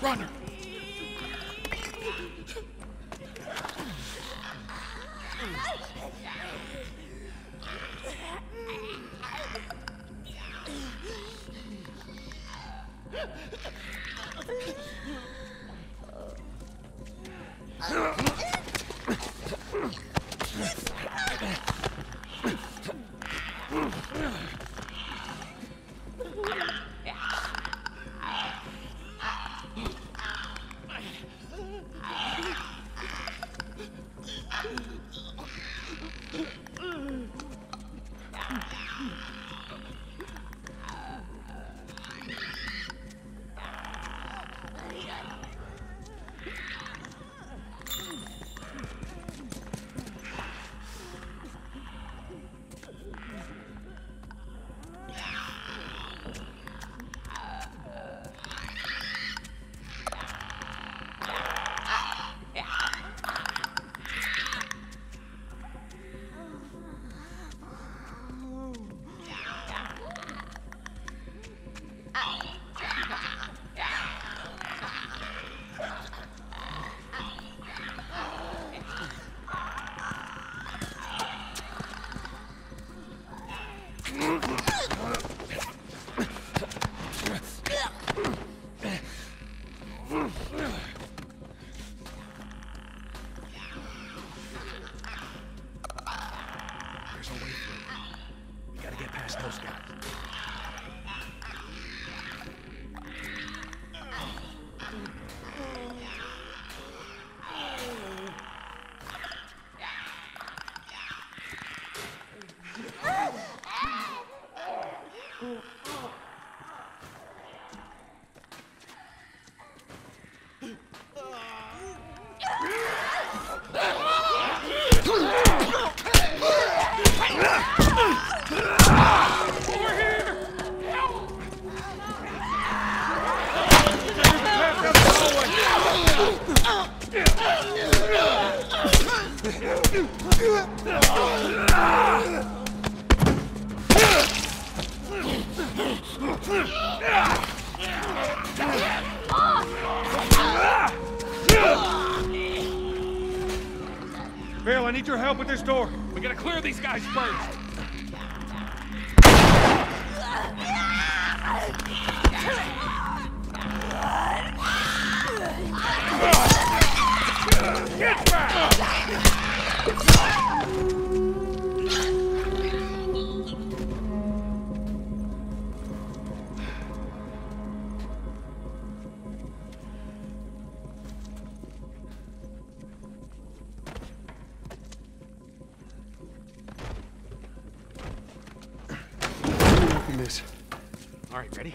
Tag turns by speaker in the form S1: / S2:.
S1: Runner!
S2: There's no way through. We gotta get past those guys.
S3: Bill, I need your help with this door. We gotta clear these guys first.
S2: This.
S3: All right, ready?